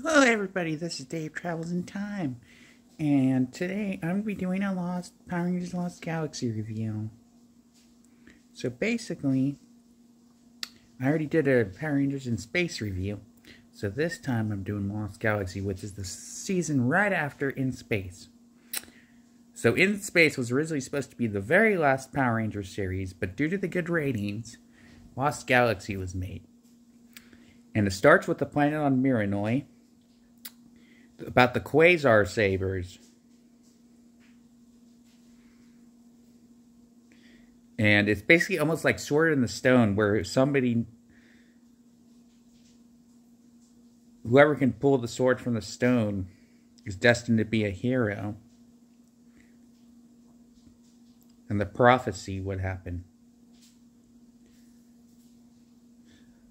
Hello, everybody. This is Dave Travels in Time, and today I'm going to be doing a Lost Power Rangers Lost Galaxy review. So basically, I already did a Power Rangers in Space review, so this time I'm doing Lost Galaxy, which is the season right after In Space. So In Space was originally supposed to be the very last Power Rangers series, but due to the good ratings, Lost Galaxy was made. And it starts with the planet on Mirinoi, about the quasar sabers. And it's basically almost like Sword in the Stone, where somebody, whoever can pull the sword from the stone, is destined to be a hero. And the prophecy would happen.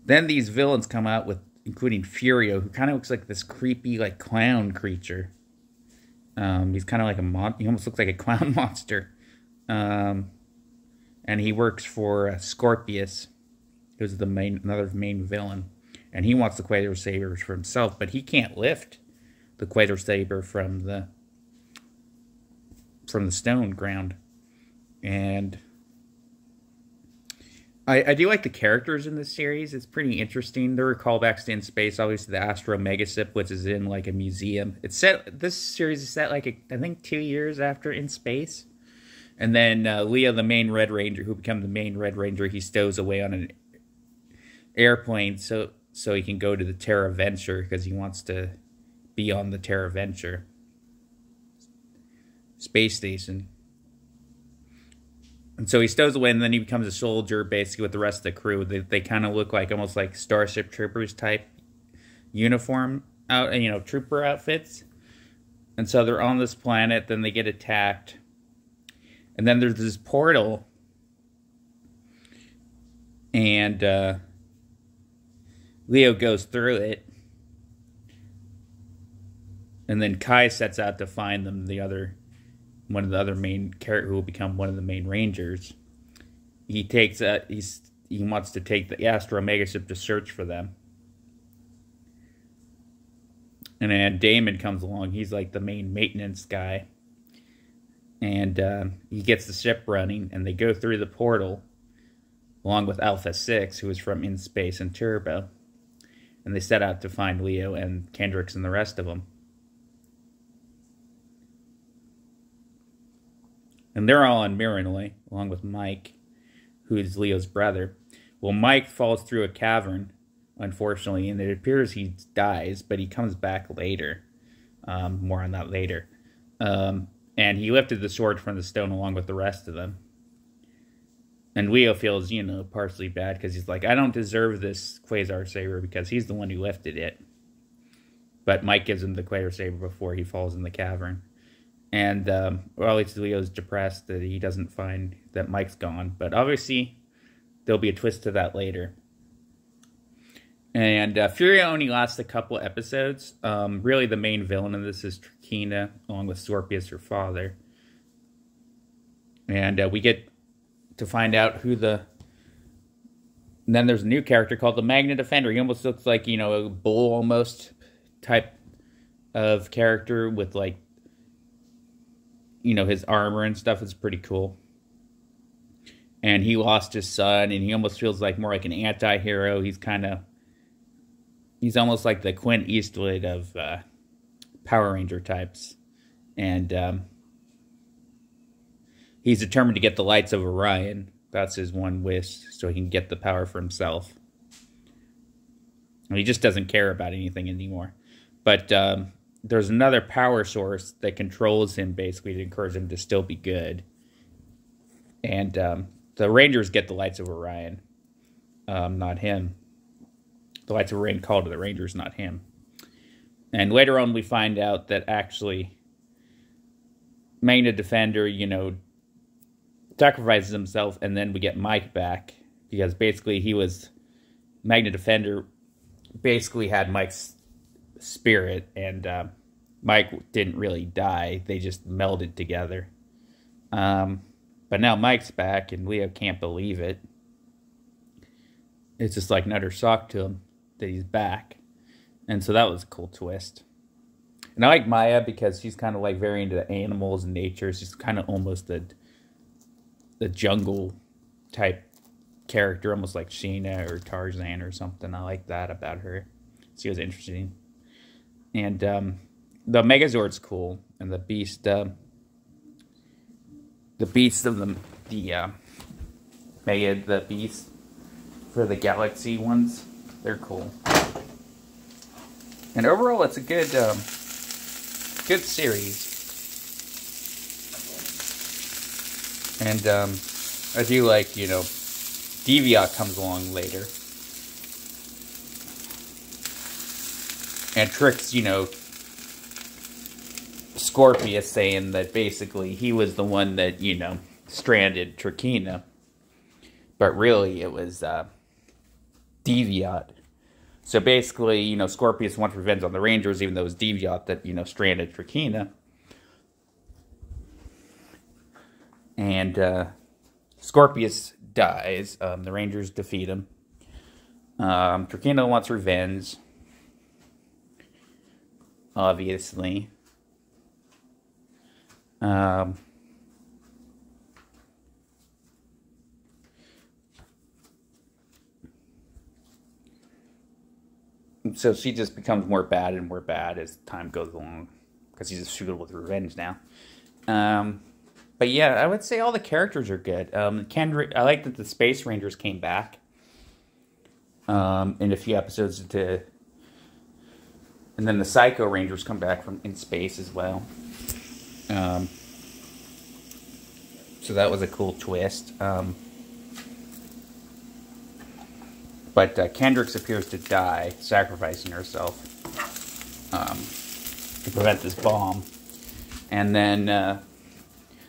Then these villains come out with including Furio, who kind of looks like this creepy, like clown creature. Um, he's kind of like a mon. He almost looks like a clown monster. Um, and he works for uh, Scorpius, who's the main another main villain, and he wants the Quasar Sabers for himself, but he can't lift the Quasar Saber from the from the stone ground, and I, I do like the characters in this series. It's pretty interesting. There are callbacks to In Space, obviously the Astro Megaship, which is in like a museum. It's set. This series is set like a, I think two years after In Space, and then uh, Leo, the main Red Ranger, who becomes the main Red Ranger, he stows away on an airplane so so he can go to the Terra Venture because he wants to be on the Terra Venture space station. And so he stows away, and then he becomes a soldier, basically with the rest of the crew. They, they kind of look like almost like Starship Troopers type uniform out, you know, trooper outfits. And so they're on this planet. Then they get attacked, and then there's this portal, and uh, Leo goes through it, and then Kai sets out to find them. The other one of the other main character who will become one of the main rangers. He takes a he's he wants to take the Astro Megaship to search for them. And then Damon comes along. He's like the main maintenance guy. And uh, he gets the ship running, and they go through the portal along with Alpha 6, who is from In Space and Turbo. And they set out to find Leo and Kendrix and the rest of them. And they're all on Mirinoi, along with Mike, who is Leo's brother. Well, Mike falls through a cavern, unfortunately, and it appears he dies, but he comes back later. Um, more on that later. Um, and he lifted the sword from the stone along with the rest of them. And Leo feels, you know, partially bad because he's like, I don't deserve this Quasar Saber because he's the one who lifted it. But Mike gives him the Quasar Saber before he falls in the cavern. And um, least Leo's depressed that he doesn't find that Mike's gone. But obviously, there'll be a twist to that later. And uh, Furio only lasts a couple episodes. Um, really, the main villain of this is Trakeena, along with Scorpius, her father. And uh, we get to find out who the. And then there's a new character called the Magna Defender. He almost looks like, you know, a bull almost type of character with like you know, his armor and stuff is pretty cool. And he lost his son, and he almost feels like more like an anti hero. He's kind of. He's almost like the Clint Eastwood of uh, Power Ranger types. And um, he's determined to get the lights of Orion. That's his one wish, so he can get the power for himself. And he just doesn't care about anything anymore. But um, there's another power source that controls him basically to encourage him to still be good. And um, the Rangers get the Lights of Orion, um, not him. The Lights of Orion call to the Rangers, not him. And later on, we find out that actually Magna Defender, you know, sacrifices himself, and then we get Mike back because basically he was Magna Defender. Basically, had Mike's spirit, and uh, Mike didn't really die. They just melded together. Um, but now Mike's back, and Leo can't believe it. It's just like another shock to him that he's back. And so that was a cool twist. And I like Maya because she's kind of like very into animals and nature. She's kind of almost a the jungle type character, almost like Sheena or Tarzan or something. I like that about her. She was interesting. And um, the Megazord's cool, and the Beast, uh, the Beast of the the uh, Mega the Beast for the Galaxy ones, they're cool. And overall, it's a good um, good series. And um, I do like, you know, Deviot comes along later. And tricks, you know, Scorpius saying that basically he was the one that, you know, stranded Trakeena. But really it was uh, Deviot. So basically, you know, Scorpius wants revenge on the Rangers, even though it was Deviot that, you know, stranded Trakeena. And uh, Scorpius dies. Um, the Rangers defeat him. Um, Trakeena wants revenge. Obviously. Um, so she just becomes more bad and more bad as time goes along because she's just filled with revenge now. Um, but yeah, I would say all the characters are good. Um, Kendrick, I like that the Space Rangers came back um, in a few episodes to, and then the Psycho Rangers come back from in space as well. Um, so that was a cool twist. Um, but uh, Kendrix appears to die, sacrificing herself um, to prevent this bomb. And then uh,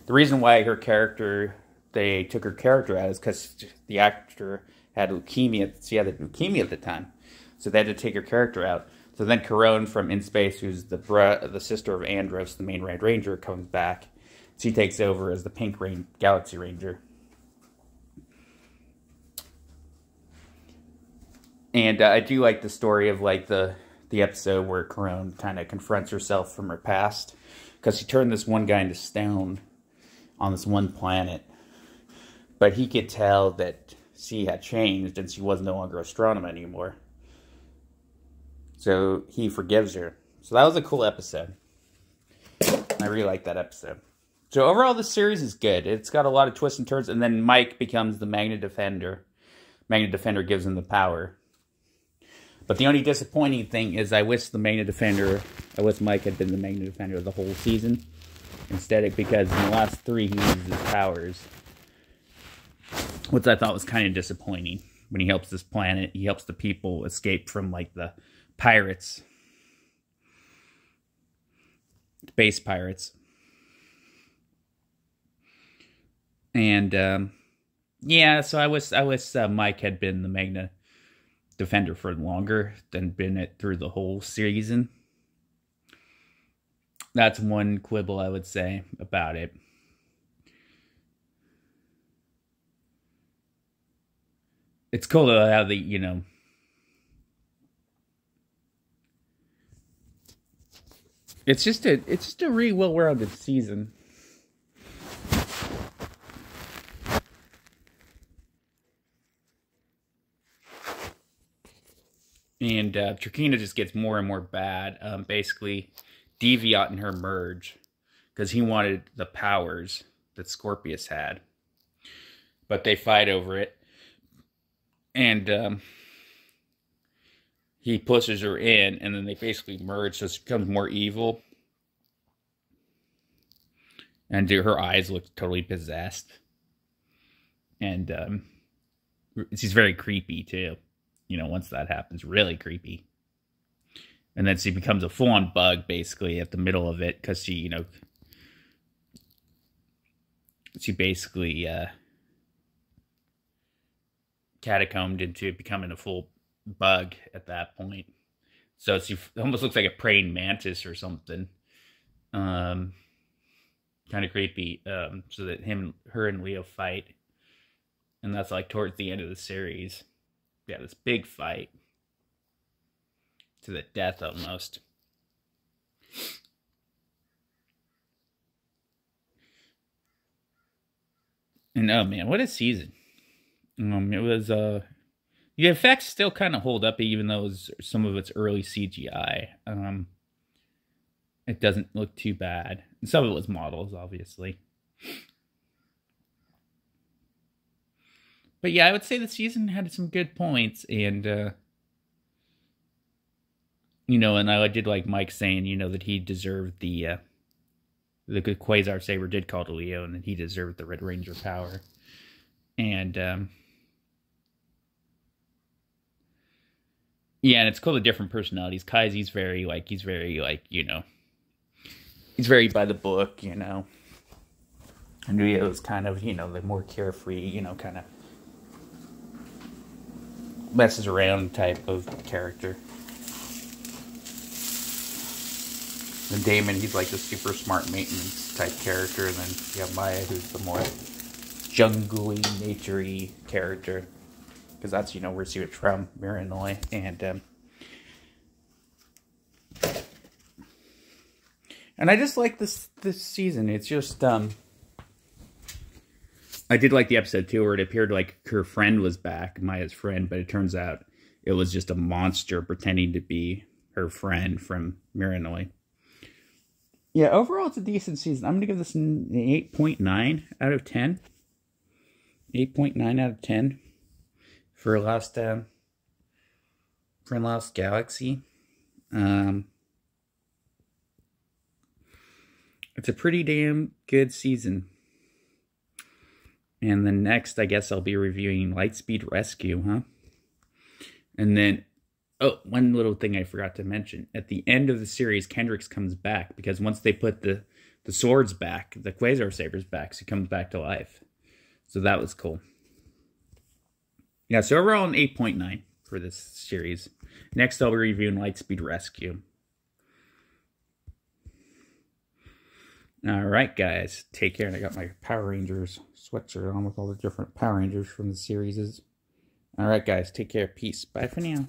the reason why her character they took her character out is because the actor had leukemia. She had leukemia at the time, so they had to take her character out. So then Karone from In Space, who's the bro- the sister of Andros, the main Red Ranger, comes back. She takes over as the Pink Rain- Galaxy Ranger. And uh, I do like the story of like the the episode where Karone kind of confronts herself from her past because she turned this one guy into stone on this one planet. But he could tell that she had changed and she was no longer Astronema anymore. So he forgives her. So that was a cool episode. I really like that episode. So overall, this series is good. It's got a lot of twists and turns, and then Mike becomes the Magna Defender. Magna Defender gives him the power. But the only disappointing thing is I wish the Magna Defender, I wish Mike had been the Magna Defender the whole season instead because in the last three he uses his powers. Which I thought was kind of disappointing. When he helps this planet, he helps the people escape from like the pirates. Space pirates. And um, yeah, so I wish I wish uh, Mike had been the Magna defender for longer than been it through the whole season that's one quibble I would say about it. It's cool have the, you know, it's just a it's just a really well rounded season. And uh, Trakeena just gets more and more bad. Um, basically, Deviot and her merge because he wanted the powers that Scorpius had. But they fight over it. And um, he pushes her in, and then they basically merge, so she becomes more evil. And her eyes look totally possessed. And um, she's very creepy, too. You know, once that happens, really creepy and then she becomes a full-on bug basically at the middle of it because she you know she basically uh catacombed into becoming a full bug at that point. So she almost looks like a praying mantis or something. Um kind of creepy um so that him her and leo fight. And that's like towards the end of the series. Yeah this big fight. To the death almost. And oh man, what a season! Um, it was uh, the effects still kind of hold up, even though some of its early CGI. Um, it doesn't look too bad. Some of it was models, obviously. But yeah, I would say the season had some good points, and uh, you know, and I did like Mike saying, you know, that he deserved the uh, the Quasar Saber did call to Leo, and that he deserved the Red Ranger power, and um, yeah, and it's cool the different personalities. Kai's very like he's very like you know, he's very by the book, you know. And Leo's kind of you know the more carefree, you know, kind of messes around type of character. And Damon, he's like the super smart maintenance type character, and then you have Maya, who's the more jungly, naturey character, because that's you know where she was from, Mirinoi, and um, and I just like this this season. It's just um, I did like the episode too, where it appeared like her friend was back, Maya's friend, but it turns out it was just a monster pretending to be her friend from Mirinoi. Yeah, overall it's a decent season. I'm gonna give this an 8.9 out of 10. 8.9 out of 10 for Lost uh, for Lost Galaxy. Um, it's a pretty damn good season. And then next, I guess I'll be reviewing Lightspeed Rescue, huh? And then, oh, one little thing I forgot to mention. At the end of the series, Kendrix comes back because once they put the, the swords back, the Quasar Sabers back, so he comes back to life. So that was cool. Yeah, so overall an 8.9 for this series. Next, I'll be reviewing Lightspeed Rescue. All right, guys. Take care. And I got my Power Rangers sweatshirt on with all the different Power Rangers from the series. All right, guys. Take care. Peace. Bye for now.